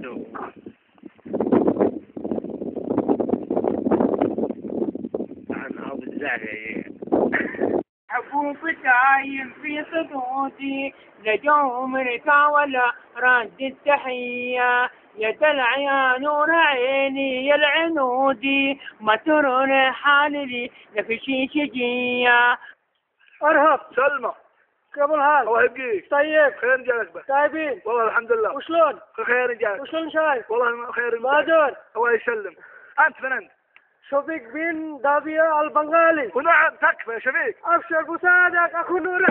السوق أنا أبو الزعلة حبوب عايم في صدودي لجوم ولا رد التحية. يا دلع يا نور عيني يا العنودي ما ترون حالي لفي شجية. أرهب سلمى. كيف الحال؟ الله يبقيك. طيب. خير جالك به طيبين. والله الحمد لله. وشلون؟ خير جالك وشلون شايف؟ والله خير ما دون الله يسلم أنت من أنت؟ شفيق بن دافيا البنغالي. ونعم تكفى يا شفيق. أبشر بساعدك أخو نور